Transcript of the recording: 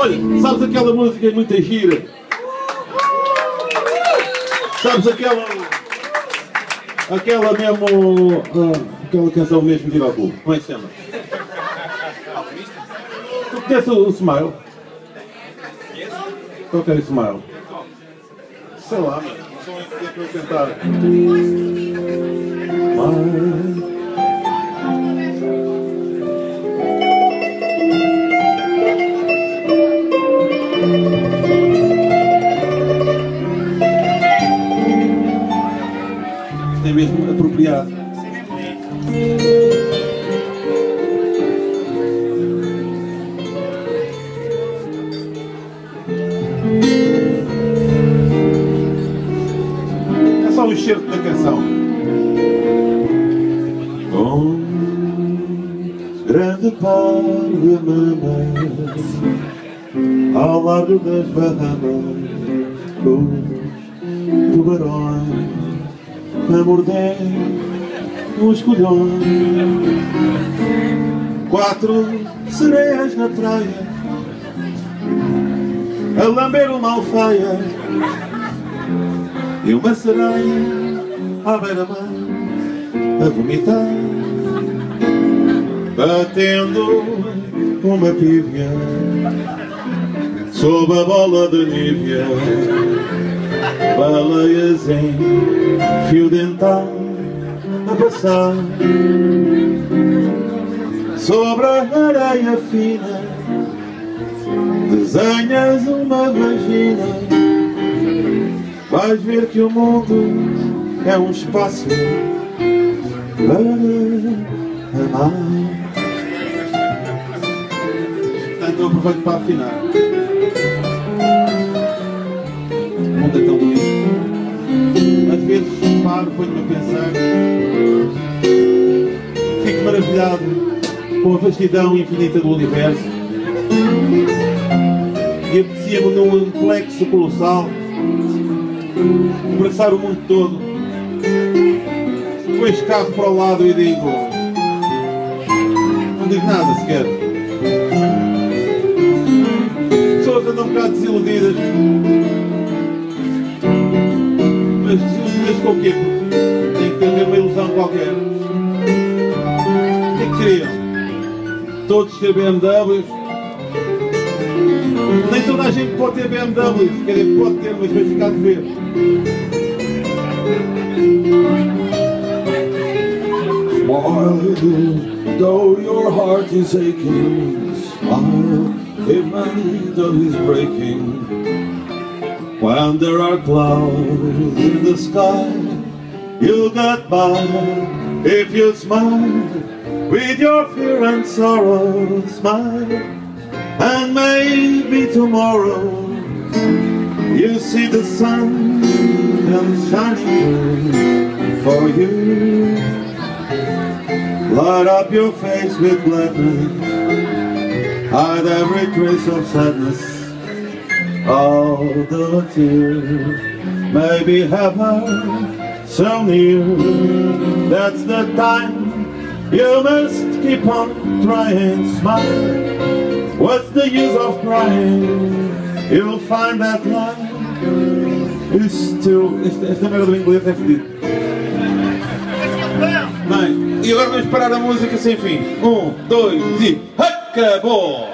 Olha, sabes aquela música muito gira? Sabes aquela. Aquela mesmo. ah, aquela canção mesmo de é que se chama? Tu conheces o, o Smile? Qual que é o Smile? Sei lá, mano. Só é que eu tentar. É mesmo apropriado. É só o excerto da canção. Com grande par de mamas ao largo das Bahamas, os tubarões a morder os colhões. Quatro sereias na praia a lamber uma alfaia e uma sereia à beira-mar a vomitar, batendo uma pívia sob a bola de nívea, baleias em fio dental a passar sobre a areia fina desenhas uma vagina. Vais ver que o mundo é um espaço. Para amar Portanto, aproveito para afinar mundo é tão bonito às vezes paro, ponho-me a pensar. Fico maravilhado com a vastidão infinita do universo. E apetecia-me num complexo colossal. Abraçar o mundo todo. Este carro para o lado e digo não digo nada sequer. As pessoas andam um bocado desiludidas todos ter BMWs nem toda a gente pode ter BMWs, quer dizer, pode ter, mas vai ficar de ver. Smile, though your heart is aching. Smile, if my needle is breaking. When there are clouds in the sky, you'll get by if you smile with your fear and sorrow. Smile, and maybe tomorrow you see the sun come shining for you. Light up your face with gladness, hide every trace of sadness. All the tears, maybe heaven so near. That's the time you must keep on trying. Smile. What's the use of crying? You'll find that life is still. Esta, merda do inglês é fedido. Bem, e agora vamos parar a música sem fim. Um, dois e acabou!